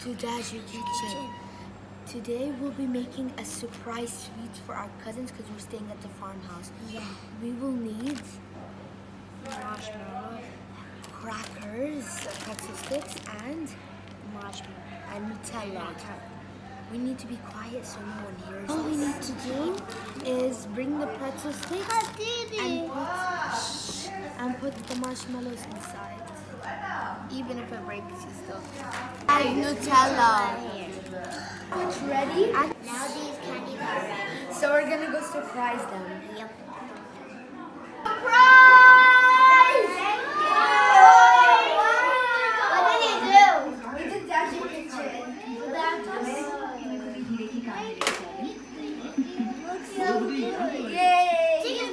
to Daju Kitchen. Today we'll be making a surprise sweet for our cousins because we're staying at the farmhouse. Yeah. We will need marshmallow, crackers, pretzel sticks, and Marshmallow. and Nutella. We need to be quiet so no one hears All we need to do is bring the pretzel sticks and put, and put the marshmallows inside. Even if it breaks, you still. Add Nutella. It's ready? Now these candies are ready. So we're gonna go surprise them. Yep. What did he do? We did Daju Kitchen. Yay! Take his